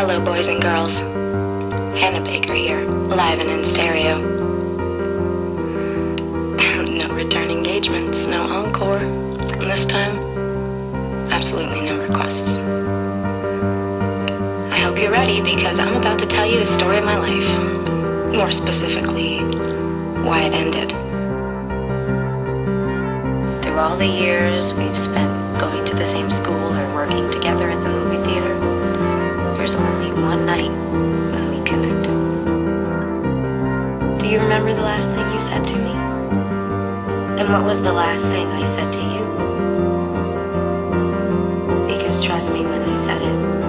Hello, boys and girls. Hannah Baker here, live and in stereo. no return engagements, no encore. And this time, absolutely no requests. I hope you're ready because I'm about to tell you the story of my life. More specifically, why it ended. Through all the years we've spent going to the same school or working together at the movie there's only one night when we. Do you remember the last thing you said to me? And what was the last thing I said to you? Because trust me when I said it,